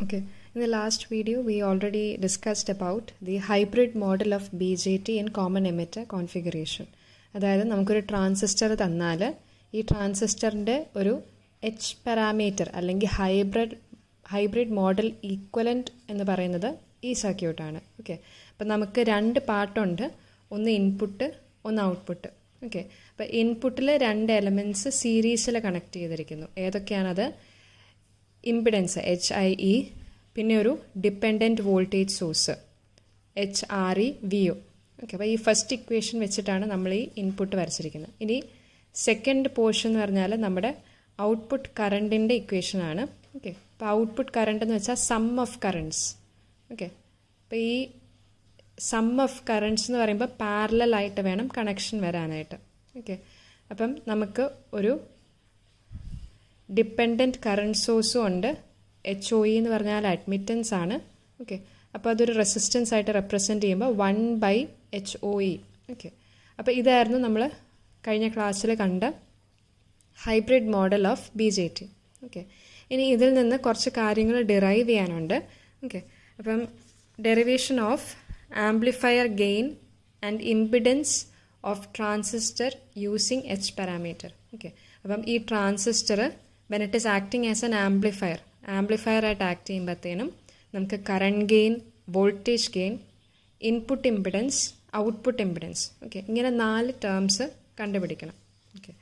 Okay, in the last video, we already discussed about the hybrid model of BJT in common emitter configuration. അതായത് നമുക്കൊരു transistor തന്നാൽ ഈ ട്രാൻസിസ്റ്ററിന്റെ ഒരു H parameter അല്ലെങ്കിൽ ഹൈബ്രിഡ് ഹൈബ്രിഡ് മോഡൽ ഈക്വലന്റ് എന്ന് പറയുന്നത് ഈ സർക്യൂട്ടാണ് ഓക്കെ അപ്പം നമുക്ക് രണ്ട് പാർട്ടുണ്ട് ഒന്ന് ഇൻപുട്ട് ഒന്ന് ഔട്ട്പുട്ട് ഓക്കെ അപ്പോൾ ഇൻപുട്ടിൽ രണ്ട് എലമെന്റ്സ് സീരീസിൽ കണക്ട് ചെയ്തിരിക്കുന്നു. ഏതൊക്കെയാണത്? ഇമ്പിഡൻസ് എച്ച് ഐ ഇ പിന്നെ ഒരു dependent voltage source H R E V O okay അപ്പോൾ ഈ ഫസ്റ്റ് ഇക്വേഷൻ വെച്ചിട്ടാണ് നമ്മൾ ഈ ഇൻപുട്ട് വരച്ചിരിക്കുന്നത്. ഇനി സെക്കൻഡ് പോർഷൻ എന്ന് പറഞ്ഞാൽ നമ്മുടെ ഔട്ട്പുട്ട് കറണ്ടിന്റെ ഇക്വേഷനാണ് ഓക്കെ അപ്പോൾ ഔട്ട്പുട്ട് കറണ്ട് എന്ന് വെച്ചാൽ സം ഓഫ് കറണ്ട്സ് ഓക്കെ അപ്പോൾ ഈ സം ഓഫ് കറണ്ട്സ് എന്ന് പറയുമ്പോൾ പാരലായിട്ട് വേണം കണക്ഷൻ വരാനായിട്ട്. ഓക്കെ അപ്പം നമുക്ക് ഒരു ഡിപ്പെൻഡന്റ് കറണ്ട് സോഴ്സും ഉണ്ട്. എച്ച് ഒ ഇ എന്ന് പറഞ്ഞാൽ അഡ്മിറ്റൻസ് ആണ്. ഓക്കെ അപ്പോൾ അതൊരു റെസിസ്റ്റൻസ് ആയിട്ട് റെപ്രസെന്റ് ചെയ്യുമ്പോൾ one by H O E okay അപ്പോൾ ഇതായിരുന്നു നമ്മൾ കഴിഞ്ഞ ക്ലാസ്സിൽ കണ്ട hybrid model of B J T okay ഇനി ഇതിൽ നിന്ന് കുറച്ച് കാര്യങ്ങൾ ഡിറൈവ് ചെയ്യാനുണ്ട്. ഓക്കെ അപ്പം derivation of amplifier gain and impedance of transistor using H parameter okay അപ്പം ഈ transistor when it is acting as an amplifier amplifier ആയിട്ട് ആക്ട് ചെയ്യുമ്പോഴത്തേനും നമുക്ക് current gain voltage gain input impedance output impedance okay ഇങ്ങനെ നാല് terms കണ്ടുപിടിക്കണം. Okay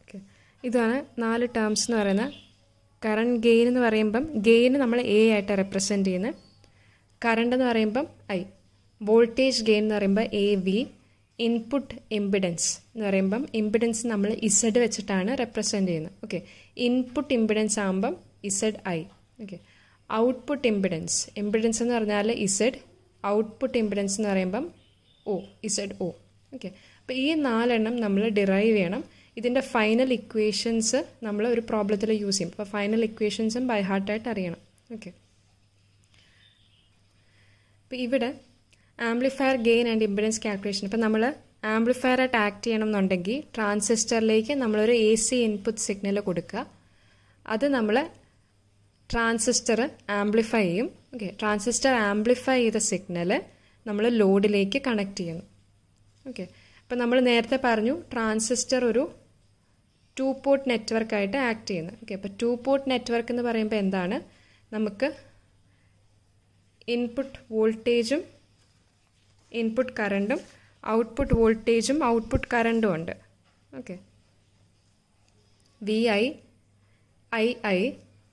okay ഇതാണ് നാല് ടേംസ് എന്ന് പറയുന്നത് കറണ്ട് ഗെയിൻ എന്ന് പറയുമ്പം ഗെയിൻ നമ്മൾ എ ആയിട്ട് റെപ്രസെന്റ് ചെയ്യുന്നത് കറണ്ട് എന്ന് പറയുമ്പം ഐ വോൾട്ടേജ് ഗെയിൻ എന്ന് പറയുമ്പോൾ എ വി ഇൻപുട്ട് ഇമ്പിഡൻസ് എന്ന് പറയുമ്പം ഇമ്പിഡൻസ് നമ്മൾ ഇസഡ് വെച്ചിട്ടാണ് റെപ്രസെന്റ് ചെയ്യുന്നത്. ഓക്കെ ഇൻപുട്ട് ഇമ്പിഡൻസ് ആകുമ്പം Z I okay output impedance impedance എന്ന് പറഞ്ഞാൽ ഇസഡ് ഔട്ട്പുട്ട് ഇമ്പിഡൻസ് എന്ന് പറയുമ്പം ഒ ഇസഡ് ഒ ഓക്കെ അപ്പോൾ ഈ നാലെണ്ണം നമ്മൾ ഡിറൈവ് ചെയ്യണം. ഇതിന്റെ ഫൈനൽ ഇക്വേഷൻസ് നമ്മൾ ഒരു പ്രോബ്ലത്തിൽ യൂസ് ചെയ്യും. അപ്പോൾ ഫൈനൽ ഇക്വേഷൻസും ബൈ ഹാർട്ടായിട്ട് അറിയണം. ഓക്കെ അപ്പോൾ ഇവിടെ amplifier gain and impedance calculation. ഇപ്പം നമ്മൾ ആംപ്ലിഫയർ ആയിട്ട് ആക്ട് ചെയ്യണം എന്നുണ്ടെങ്കിൽ ട്രാൻസിസ്റ്ററിലേക്ക് നമ്മളൊരു എ സി ഇൻപുട്ട് സിഗ്നൽ കൊടുക്കുക. അത് നമ്മൾ ട്രാൻസിസ്റ്റർ ആംപ്ലിഫൈ ചെയ്യും. ഓക്കെ ട്രാൻസിസ്റ്റർ ആംപ്ലിഫൈ ചെയ്ത സിഗ്നൽ നമ്മൾ ലോഡിലേക്ക് കണക്ട് ചെയ്യുന്നു. ഓക്കെ അപ്പം നമ്മൾ നേരത്തെ പറഞ്ഞു ട്രാൻസിസ്റ്റർ ഒരു ടു പോർട്ട് നെറ്റ്വർക്കായിട്ട് ആക്ട് ചെയ്യുന്നു. ഓക്കെ അപ്പോൾ ടു പോർട്ട് നെറ്റ്വർക്ക് എന്ന് പറയുമ്പോൾ എന്താണ്? നമുക്ക് ഇൻപുട്ട് വോൾട്ടേജും ഇൻപുട്ട് കറണ്ടും ഔട്ട്പുട്ട് വോൾട്ടേജും ഔട്ട്പുട്ട് കറണ്ടും ഉണ്ട്. Okay V I I I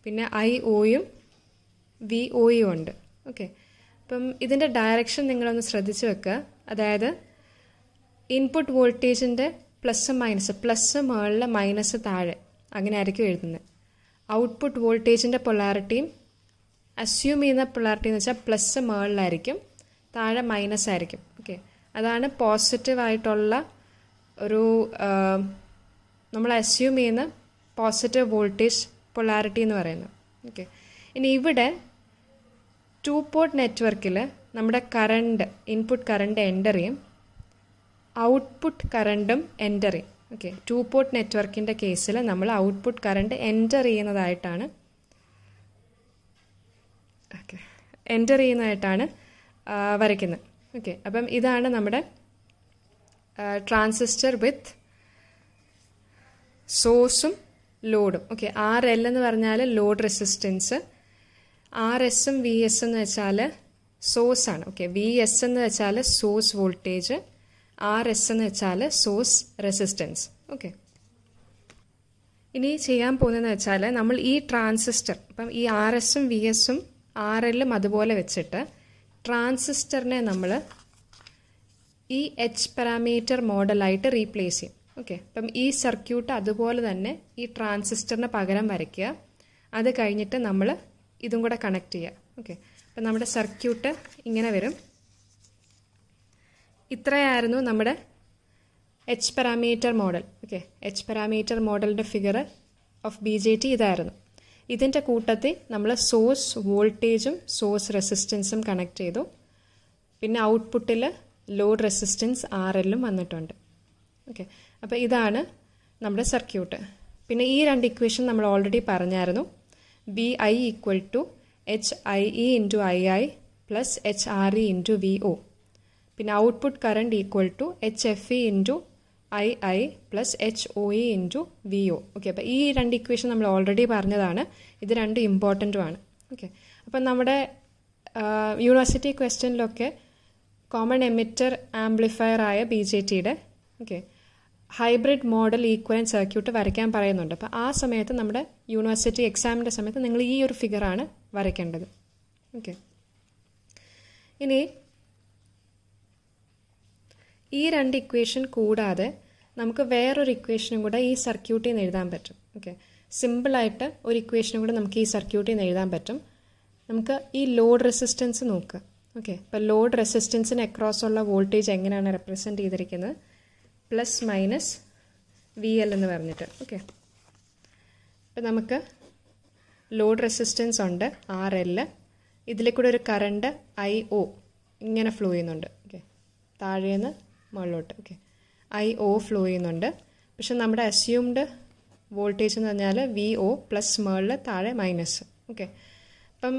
പിന്നെ ഐ ഒയും വി ഒയും ഉണ്ട്. ഓക്കെ അപ്പം ഇതിന്റെ ഡയറക്ഷൻ നിങ്ങളൊന്ന് ശ്രദ്ധിച്ച് വെക്കുക. അതായത് ഇൻപുട്ട് വോൾട്ടേജിന്റെ പ്ലസ് മൈനസ് പ്ലസ് മുകളിൽ മൈനസ് താഴെ. അങ്ങനെ ആയിരിക്കും എഴുതുന്നത്. ഔട്ട്പുട്ട് വോൾട്ടേജിന്റെ പൊളാരിറ്റിയും അസ്യൂം ചെയ്യുന്ന പൊളാരിറ്റി എന്ന് വെച്ചാൽ പ്ലസ് മുകളിലായിരിക്കും. താഴെ മൈനസ് ആയിരിക്കും. ഓക്കെ അതാണ് പോസിറ്റീവ് ആയിട്ടുള്ള ഒരു നമ്മൾ അസ്യൂം ചെയ്യുന്ന പോസിറ്റീവ് വോൾട്ടേജ് പൊളാരിറ്റി എന്ന് പറയുന്നത്. ഓക്കെ ഇനി ഇവിടെ ടു പോർട്ട് നെറ്റ്വർക്കിൽ നമ്മുടെ കറണ്ട് ഇൻപുട്ട് കറണ്ട് എന്റർ ചെയ്യും. ഔട്ട്പുട്ട് കറണ്ടും എന്റർ ചെയ്യും. ഓക്കെ ടു പോർട്ട് നെറ്റ്വർക്കിന്റെ കേസിൽ നമ്മൾ ഔട്ട്പുട്ട് കറണ്ട് എന്റർ ചെയ്യുന്നതായിട്ടാണ് ഓക്കെ എന്റർ ചെയ്യുന്നതായിട്ടാണ് വരയ്ക്കുന്നത്. ഓക്കെ അപ്പം ഇതാണ് നമ്മുടെ ട്രാൻസിസ്റ്റർ വിത്ത് സോഴ്സും ലോഡും ഓക്കെ ആർ എൽ എന്ന് പറഞ്ഞാൽ ലോഡ് റെസിസ്റ്റൻസ് ആർ എസും വി എസ് എന്ന് വെച്ചാൽ സോഴ്സ് ആണ്. ഓക്കെ വി എസ് എന്ന് വെച്ചാൽ സോഴ്സ് വോൾട്ടേജ് ആർ എസ് എന്ന് വെച്ചാൽ സോഴ്സ് റെസിസ്റ്റൻസ് ഓക്കെ ഇനി ചെയ്യാൻ പോകുന്നതെന്ന് വെച്ചാൽ നമ്മൾ ഈ ട്രാൻസിസ്റ്റർ ഇപ്പം ഈ ആർ എസും വി എസും ആർ എല്ലും അതുപോലെ വെച്ചിട്ട് ട്രാൻസിസ്റ്ററിനെ നമ്മൾ ഈ എച്ച് പാരാമീറ്റർ മോഡലായിട്ട് റീപ്ലേസ് ചെയ്യും. ഓക്കെ അപ്പം ഈ സർക്യൂട്ട് അതുപോലെ തന്നെ ഈ ട്രാൻസിസ്റ്ററിന് പകരം വരയ്ക്കുക. അത് കഴിഞ്ഞിട്ട് നമ്മൾ ഇതും കൂടെ കണക്ട് ചെയ്യുക. ഓക്കെ അപ്പം നമ്മുടെ സർക്യൂട്ട് ഇങ്ങനെ വരും. ഇത്രയായിരുന്നു നമ്മുടെ H parameter model okay H parameter മോഡലിന്റെ figure of B J T ഇതായിരുന്നു. ഇതിന്റെ കൂട്ടത്തിൽ നമ്മൾ സോഴ്സ് വോൾട്ടേജും സോഴ്സ് റെസിസ്റ്റൻസും കണക്ട് ചെയ്തു. പിന്നെ ഔട്ട്പുട്ടിൽ ലോഡ് റെസിസ്റ്റൻസ് ആർ എല്ലും വന്നിട്ടുണ്ട്. ഓക്കെ അപ്പോൾ ഇതാണ് നമ്മുടെ സർക്യൂട്ട് പിന്നെ ഈ രണ്ട് ഇക്വേഷൻ നമ്മൾ ഓൾറെഡി പറഞ്ഞായിരുന്നു. V I equal to H I E into I I plus H R E into V O പിന്നെ output current equal to H F E into I I plus H O E into V O okay അപ്പോൾ ഈ രണ്ട് equation നമ്മൾ already പറഞ്ഞതാണ്. ഇത് രണ്ട് ഇമ്പോർട്ടന്റുമാണ് okay അപ്പം നമ്മുടെ യൂണിവേഴ്സിറ്റി ക്വസ്റ്റ്യനിലൊക്കെ കോമൺ എമിറ്റർ ആംപ്ലിഫയർ ആയ ബി ജെ ടിയുടെ okay hybrid model equivalent circuit വരയ്ക്കാൻ പറയുന്നുണ്ട്. അപ്പോൾ ആ സമയത്ത് നമ്മുടെ യൂണിവേഴ്സിറ്റി എക്സാമിന്റെ സമയത്ത് നിങ്ങൾ ഈ ഒരു ഫിഗറാണ് വരയ്ക്കേണ്ടത്. ഓക്കെ ഇനി ഈ രണ്ട് ഇക്വേഷൻ കൂടാതെ നമുക്ക് വേറൊരു ഇക്വേഷനും കൂടെ ഈ സർക്യൂട്ടിൽ നിന്ന് എഴുതാൻ പറ്റും. ഓക്കെ സിമ്പിളായിട്ട് ഒരു ഇക്വേഷനും കൂടെ നമുക്ക് ഈ സർക്യൂട്ടിൽ നിന്ന് എഴുതാൻ പറ്റും. നമുക്ക് ഈ ലോഡ് റെസിസ്റ്റൻസ് നോക്കുക ഓക്കെ ഇപ്പോൾ ലോഡ് റെസിസ്റ്റൻസിന് അക്രോസ് ഉള്ള വോൾട്ടേജ് എങ്ങനെയാണ് റെപ്രസെന്റ് ചെയ്തിരിക്കുന്നത്? പ്ലസ് മൈനസ് വി എൽ എന്ന് പറഞ്ഞിട്ട്. ഓക്കെ ഇപ്പം നമുക്ക് ലോഡ് റെസിസ്റ്റൻസ് ഉണ്ട് ആർ എൽ ഇതിൽ കൂടെ ഒരു കറണ്ട് ഐ ഒ ഇങ്ങനെ ഫ്ലോ ചെയ്യുന്നുണ്ട്. ഓക്കെ താഴേന്ന് മുകളിലോട്ട്. ഓക്കെ ഐ ഒ ഫ്ലോ ചെയ്യുന്നുണ്ട്. പക്ഷെ നമ്മുടെ അസ്യൂംഡ് വോൾട്ടേജ് എന്ന് പറഞ്ഞാൽ വി ഒ പ്ലസ് മുകളിൽ താഴെ മൈനസ് ഓക്കെ അപ്പം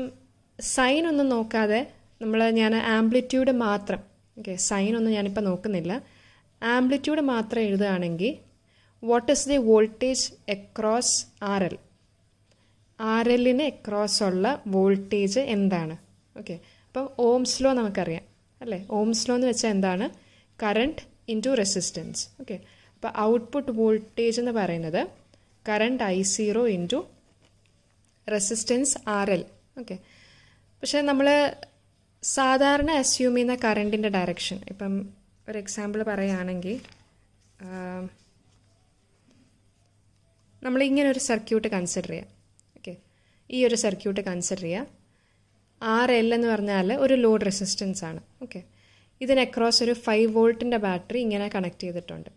സൈൻ ഒന്നും നോക്കാതെ നമ്മൾ ഞാൻ ആംപ്ലിറ്റ്യൂഡ് മാത്രം. ഓക്കെ സൈൻ ഒന്നും ഞാനിപ്പോൾ നോക്കുന്നില്ല. ആംപ്ലിറ്റ്യൂഡ് മാത്രം എഴുതുകയാണെങ്കിൽ what is the voltage across R L R എല്ലിന് എക്രോസ് ഉള്ള വോൾട്ടേജ് എന്താണ്? ഓക്കെ അപ്പം ഓംസ് ലോ നമുക്കറിയാം. അല്ലേ? ഓംസ് ലോ എന്ന് വെച്ചാൽ എന്താണ്? കറണ്ട് ഇന്റു റെസിസ്റ്റൻസ് ഓക്കെ അപ്പോൾ ഔട്ട്പുട്ട് വോൾട്ടേജ് എന്ന് പറയുന്നത് current I zero into resistance R L okay പക്ഷേ നമ്മൾ സാധാരണ അസ്യൂം ചെയ്യുന്ന കറണ്ടിന്റെ ഡയറക്ഷൻ ഇപ്പം ഒരു എക്സാമ്പിൾ പറയുകയാണെങ്കിൽ നമ്മൾ ഇങ്ങനെ ഒരു സർക്യൂട്ട് കൺസിഡർ ചെയ്യാം. ഓക്കെ ഈ ഒരു സർക്യൂട്ട് കൺസിഡർ ചെയ്യുക ആർ എൽ എന്ന് പറഞ്ഞാൽ ഒരു ലോഡ് റെസിസ്റ്റൻസ് ആണ്. ഓക്കെ ഇതിന് അക്രോസ് ഒരു ഫൈവ് വോൾട്ടിന്റെ ബാറ്ററി ഇങ്ങനെ കണക്ട് ചെയ്തിട്ടുണ്ട്.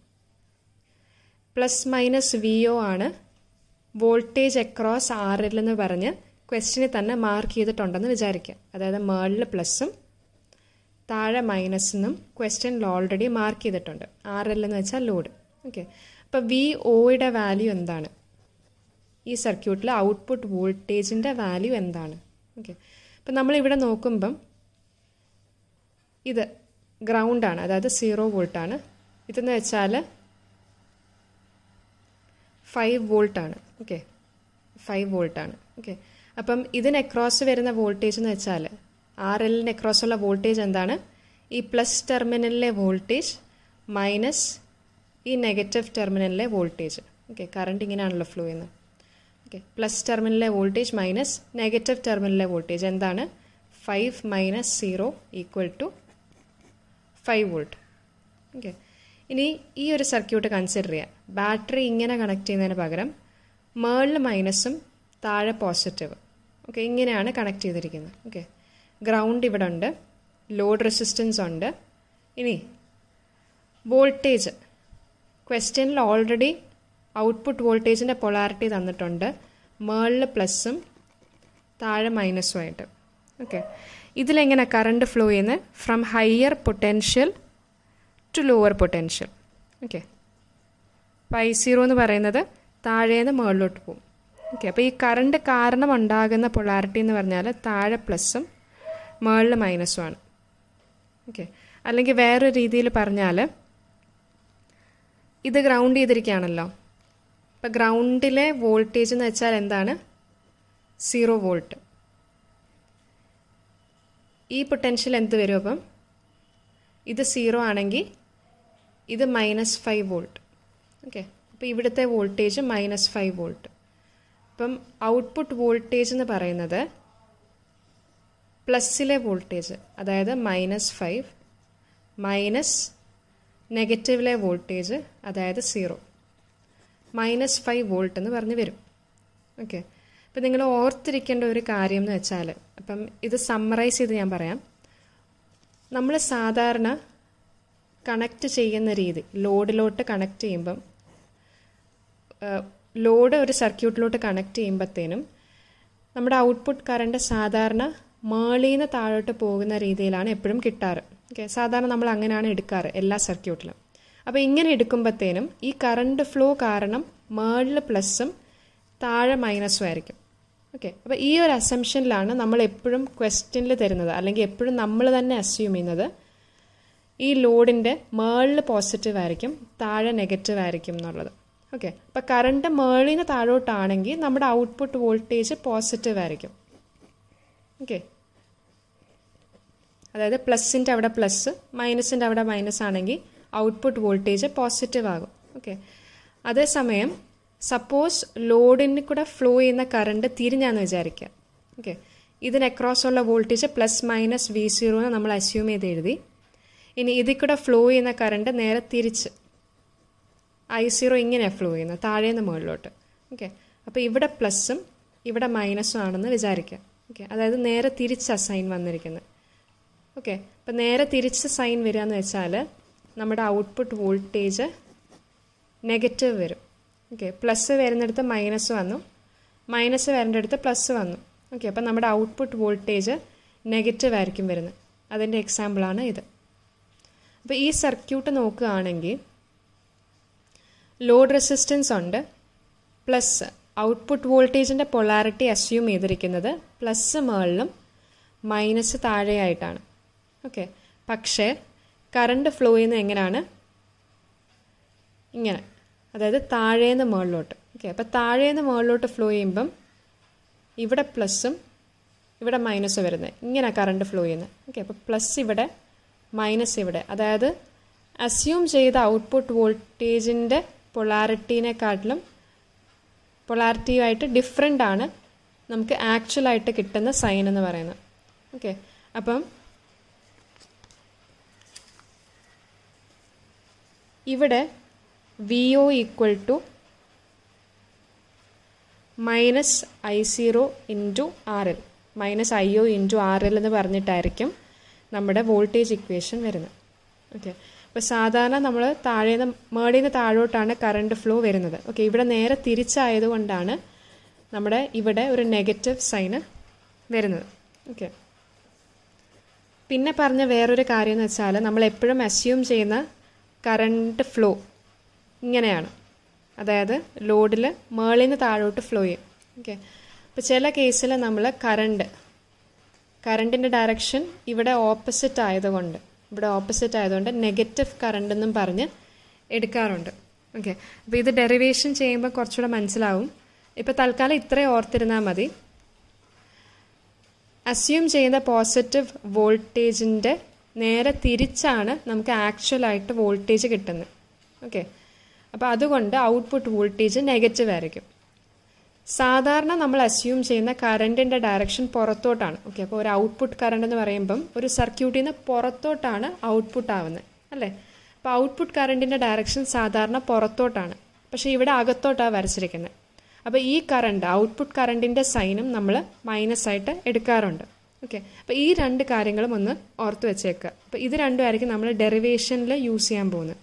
പ്ലസ് മൈനസ് വി ഒ ആണ് വോൾട്ടേജ് അക്രോസ് ആർ എൽ എന്ന് പറഞ്ഞ് ക്വസ്റ്റിനെ തന്നെ മാർക്ക് ചെയ്തിട്ടുണ്ടെന്ന് വിചാരിക്കുക. അതായത് മേളിൽ പ്ലസ്സും താഴെ മൈനസെന്നും ക്വസ്റ്റ്യനിൽ ഓൾറെഡി മാർക്ക് ചെയ്തിട്ടുണ്ട്. ആർ എൽ എന്ന് വെച്ചാൽ ലോഡ് ഓക്കെ അപ്പോൾ വി ഒയുടെ വാല്യൂ എന്താണ്? ഈ സർക്യൂട്ടിൽ ഔട്ട്പുട്ട് വോൾട്ടേജിന്റെ വാല്യൂ എന്താണ്? ഓക്കെ അപ്പം നമ്മളിവിടെ നോക്കുമ്പം ഇത് ഗ്രൗണ്ടാണ്. അതായത് സീറോ വോൾട്ടാണ്. ഇതെന്ന് വെച്ചാൽ ഫൈവ് വോൾട്ടാണ്. ഓക്കെ. ഫൈവ് വോൾട്ടാണ്. ഓക്കെ. അപ്പം ഇതിന് അക്രോസ് വരുന്ന വോൾട്ടേജ് എന്ന് വെച്ചാൽ ആർ എല്ലിന് അക്രോസ് ഉള്ള വോൾട്ടേജ് എന്താണ്? ഈ പ്ലസ് ടെർമിനലിലെ വോൾട്ടേജ് മൈനസ് ഈ നെഗറ്റീവ് ടെർമിനലിലെ വോൾട്ടേജ്. ഓക്കെ. കറണ്ട് ഇങ്ങനെയാണല്ലോ ഫ്ലോ ചെയ്യുന്നത്. ഓക്കെ. പ്ലസ് ടെർമിനലിലെ വോൾട്ടേജ് മൈനസ് നെഗറ്റീവ് ടെർമിനലിലെ വോൾട്ടേജ് എന്താണ്? Five minus zero equal to five volt okay ഇനി ഈ ഒരു സർക്യൂട്ട് കൺസിഡർ ചെയ്യുക ബാറ്ററി ഇങ്ങനെ കണക്ട് ചെയ്യുന്നതിന് പകരം മേളിൽ മൈനസും താഴെ പോസിറ്റീവ് ഓക്കെ ഇങ്ങനെയാണ് കണക്ട് ചെയ്തിരിക്കുന്നത്. ഓക്കെ ഗ്രൗണ്ട് ഇവിടെ ഉണ്ട്. ലോഡ് റെസിസ്റ്റൻസ് ഉണ്ട്. ഇനി വോൾട്ടേജ് ക്വസ്റ്റ്യനിൽ ഓൾറെഡി ഔട്ട്പുട്ട് വോൾട്ടേജിന്റെ പൊളാരിറ്റി തന്നിട്ടുണ്ട്. മേളിൽ പ്ലസ്സും താഴെ മൈനസും ആയിട്ട്. ഓക്കെ ഇതിലെങ്ങനെ കറണ്ട് ഫ്ലോ ചെയ്യുന്നത്? From higher potential to lower potential okay pi zero എന്ന് പറയുന്നത് താഴേന്ന് മുകളിലോട്ട് പോകും. ഓക്കെ അപ്പോൾ ഈ കറണ്ട് കാരണം ഉണ്ടാകുന്ന പൊളാരിറ്റി എന്ന് പറഞ്ഞാൽ താഴെ പ്ലസ്സും മുകളിൽ ആണ്. ഓക്കെ അല്ലെങ്കിൽ വേറൊരു രീതിയിൽ പറഞ്ഞാൽ ഇത് ഗ്രൗണ്ട് ചെയ്തിരിക്കുകയാണല്ലോ. അപ്പോൾ ഗ്രൗണ്ടിലെ വോൾട്ടേജ് എന്ന് വെച്ചാൽ എന്താണ്? സീറോ വോൾട്ട് ഈ പൊട്ടൻഷ്യൽ എന്ത് വരും അപ്പം? ഇത് സീറോ ആണെങ്കിൽ ഇത് മൈനസ് ഫൈവ് വോൾട്ട് ഓക്കെ അപ്പോൾ ഇവിടുത്തെ വോൾട്ടേജ് മൈനസ് ഫൈവ് വോൾട്ട് അപ്പം ഔട്ട്പുട്ട് വോൾട്ടേജ് എന്ന് പറയുന്നത് പ്ലസ്സിലെ വോൾട്ടേജ് അതായത് മൈനസ് ഫൈവ് മൈനസ് നെഗറ്റീവിലെ വോൾട്ടേജ് അതായത് സീറോ മൈനസ് ഫൈവ് വോൾട്ട് എന്ന് പറഞ്ഞ് വരും. ഓക്കെ അപ്പം നിങ്ങൾ ഓർത്തിരിക്കേണ്ട ഒരു കാര്യം എന്ന് വെച്ചാൽ അപ്പം ഇത് സമ്മറൈസ് ചെയ്ത് ഞാൻ പറയാം. നമ്മൾ സാധാരണ കണക്റ്റ് ചെയ്യുന്ന രീതി ലോഡിലോട്ട് കണക്ട് ചെയ്യുമ്പം ലോഡ് ഒരു സർക്യൂട്ടിലോട്ട് കണക്ട് ചെയ്യുമ്പോഴത്തേനും നമ്മുടെ ഔട്ട്പുട്ട് കറണ്ട് സാധാരണ മേളീന്ന് താഴോട്ട് പോകുന്ന രീതിയിലാണ് എപ്പോഴും കിട്ടാറ്. ഓക്കെ സാധാരണ നമ്മൾ അങ്ങനെയാണ് എടുക്കാറ് എല്ലാ സർക്യൂട്ടിലും. അപ്പോൾ ഇങ്ങനെ എടുക്കുമ്പോഴത്തേനും ഈ കറണ്ട് ഫ്ലോ കാരണം മേളിൽ പ്ലസ്സും താഴെ മൈനസും ആയിരിക്കും. ഓക്കെ അപ്പോൾ ഈ ഒരു അസംഷനിലാണ് നമ്മൾ എപ്പോഴും ക്വസ്റ്റ്യനിൽ തരുന്നത്. അല്ലെങ്കിൽ എപ്പോഴും നമ്മൾ തന്നെ അസ്യൂം ചെയ്യുന്നത്. ഈ ലോഡിന്റെ മേളിൽ പോസിറ്റീവ് ആയിരിക്കും താഴെ നെഗറ്റീവ് ആയിരിക്കും എന്നുള്ളത്. ഓക്കെ അപ്പോൾ കറണ്ട് മേളിൽ നിന്ന് താഴോട്ടാണെങ്കിൽ നമ്മുടെ ഔട്ട്പുട്ട് വോൾട്ടേജ് പോസിറ്റീവ് ആയിരിക്കും. ഓക്കെ അതായത് പ്ലസിന്റെ അവിടെ പ്ലസ് മൈനസിന്റെ അവിടെ മൈനസ് ആണെങ്കിൽ ഔട്ട്പുട്ട് വോൾട്ടേജ് പോസിറ്റീവ് ആകും. ഓക്കെ അതേസമയം സപ്പോസ് ലോഡിന് കൂടെ ഫ്ലോ ചെയ്യുന്ന കറണ്ട് തിരിഞ്ഞാന്ന് വിചാരിക്കുക ഓക്കെ ഇതിന് അക്രോസ് ഉള്ള voltage plus minus V zero എന്ന് നമ്മൾ അസ്യൂം ചെയ്ത് എഴുതി. ഇനി ഇതിൽ കൂടെ ഫ്ലോ ചെയ്യുന്ന കറണ്ട് നേരെ തിരിച്ച് ഐ സീറോ ഇങ്ങനെയാണ് ഫ്ലോ ചെയ്യുന്നത് താഴേന്ന് മുകളിലോട്ട്. ഓക്കെ അപ്പോൾ ഇവിടെ പ്ലസ്സും ഇവിടെ മൈനസും ആണെന്ന് വിചാരിക്കുക ഓക്കെ അതായത് നേരെ തിരിച്ച സൈൻ വന്നിരിക്കുന്നത് ഓക്കെ അപ്പം നേരെ തിരിച്ച് സൈൻ വരിക എന്ന് വെച്ചാൽ നമ്മുടെ ഔട്ട്പുട്ട് വോൾട്ടേജ് നെഗറ്റീവ് വരും. ഓക്കെ പ്ലസ് വരുന്നിടത്ത് മൈനസ് വന്നു. മൈനസ് വരേണ്ടടുത്ത് പ്ലസ് വന്നു. ഓക്കെ അപ്പം നമ്മുടെ ഔട്ട്പുട്ട് വോൾട്ടേജ് നെഗറ്റീവ് ആയിരിക്കും വരുന്നത്. അതിന്റെ എക്സാമ്പിളാണ് ഇത്. അപ്പോൾ ഈ സർക്യൂട്ട് നോക്കുകയാണെങ്കിൽ ലോഡ് റെസിസ്റ്റൻസ് ഉണ്ട്. പ്ലസ് ഔട്ട്പുട്ട് വോൾട്ടേജിന്റെ പൊളാരിറ്റി അസ്യൂം ചെയ്തിരിക്കുന്നത് പ്ലസ് മേളിലും മൈനസ് താഴെയായിട്ടാണ്. ഓക്കെ പക്ഷേ കറണ്ട് ഫ്ലോ ചെയ്യുന്നത് എങ്ങനെയാണ്? ഇങ്ങനെ. അതായത് താഴേന്ന് മുകളിലോട്ട് ഓക്കെ അപ്പോൾ താഴേന്ന് മുകളിലോട്ട് ഫ്ലോ ചെയ്യുമ്പം ഇവിടെ പ്ലസ്സും ഇവിടെ മൈനസ് വരുന്നത് ഇങ്ങനെ കറണ്ട് ഫ്ലോ ചെയ്യുന്നത് ഓക്കെ അപ്പോൾ പ്ലസ് ഇവിടെ മൈനസ് ഇവിടെ. അതായത് അസ്യൂം ചെയ്ത ഔട്ട്പുട്ട് വോൾട്ടേജിന്റെ പൊളാരിറ്റീനെക്കാട്ടിലും പൊളാരിറ്റിയുമായിട്ട് ഡിഫറെന്റ് ആണ് നമുക്ക് ആക്ച്വലായിട്ട് കിട്ടുന്ന സൈൻ എന്ന് പറയുന്നത്. ഓക്കെ അപ്പം ഇവിടെ V O equal to minus I zero into R L minus I O into R L എന്ന് പറഞ്ഞിട്ടായിരിക്കും നമ്മുടെ വോൾട്ടേജ് ഇക്വേഷൻ വരുന്നത്. ഓക്കെ അപ്പോൾ സാധാരണ നമ്മൾ താഴേന്ന് നിന്ന് താഴോട്ടാണ് കറണ്ട് ഫ്ലോ വരുന്നത്. ഓക്കെ ഇവിടെ നേരെ തിരിച്ചായതുകൊണ്ടാണ് നമ്മുടെ ഇവിടെ ഒരു നെഗറ്റീവ് സൈന് വരുന്നത്. ഓക്കെ പിന്നെ പറഞ്ഞ വേറൊരു കാര്യം എന്ന് വെച്ചാൽ നമ്മൾ എപ്പോഴും അസ്യൂം ചെയ്യുന്ന കറണ്ട് ഫ്ലോ ഇങ്ങനെയാണ്. അതായത് ലോഡിൽ മേളിൽ നിന്ന് താഴോട്ട് ഫ്ലോ ചെയ്യും. ഓക്കെ അപ്പോൾ ചില കേസിൽ നമ്മൾ കറണ്ട് കറണ്ടിന്റെ ഡയറക്ഷൻ ഇവിടെ ഓപ്പോസിറ്റ് ആയതുകൊണ്ട് ഇവിടെ ഓപ്പോസിറ്റ് ആയതുകൊണ്ട് നെഗറ്റീവ് കറണ്ട് എന്നും പറഞ്ഞ് എടുക്കാറുണ്ട്. ഓക്കെ അപ്പോൾ ഇത് ഡെറിവേഷൻ ചെയ്യുമ്പോൾ കുറച്ചുകൂടെ മനസ്സിലാവും. ഇപ്പോൾ തൽക്കാലം ഇത്രയും ഓർത്തിരുന്നാൽ മതി. അസ്യൂം ചെയ്യുന്ന പോസിറ്റീവ് വോൾട്ടേജിന്റെ നേരെ തിരിച്ചാണ് നമുക്ക് ആക്ച്വലായിട്ട് വോൾട്ടേജ് കിട്ടുന്നത്. ഓക്കെ അപ്പോൾ അതുകൊണ്ട് ഔട്ട്പുട്ട് വോൾട്ടേജ് നെഗറ്റീവ് ആയിരിക്കും. സാധാരണ നമ്മൾ അസ്യൂം ചെയ്യുന്ന കറണ്ടിന്റെ ഡയറക്ഷൻ പുറത്തോട്ടാണ്. ഓക്കെ അപ്പോൾ ഒരു ഔട്ട്പുട്ട് കറണ്ട് എന്ന് പറയുമ്പം ഒരു സർക്യൂട്ടിൽ നിന്ന് പുറത്തോട്ടാണ് ഔട്ട്പുട്ട് ആവുന്നത് അല്ലേ? അപ്പോൾ ഔട്ട്പുട്ട് കറണ്ടിന്റെ ഡയറക്ഷൻ സാധാരണ പുറത്തോട്ടാണ്. പക്ഷേ ഇവിടെ അകത്തോട്ടാണ് വരച്ചിരിക്കുന്നത് അപ്പോൾ ഈ കറണ്ട് ഔട്ട്പുട്ട് കറണ്ടിന്റെ സൈനും നമ്മൾ മൈനസ് ആയിട്ട് എടുക്കാറുണ്ട്. ഓക്കെ അപ്പോൾ ഈ രണ്ട് കാര്യങ്ങളും ഒന്ന് ഓർത്ത് വെച്ചേക്കുക അപ്പോൾ ഇത് രണ്ടുമായിരിക്കും നമ്മൾ ഡെറിവേഷനിൽ യൂസ് ചെയ്യാൻ പോകുന്നത്